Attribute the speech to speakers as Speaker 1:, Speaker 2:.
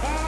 Speaker 1: time.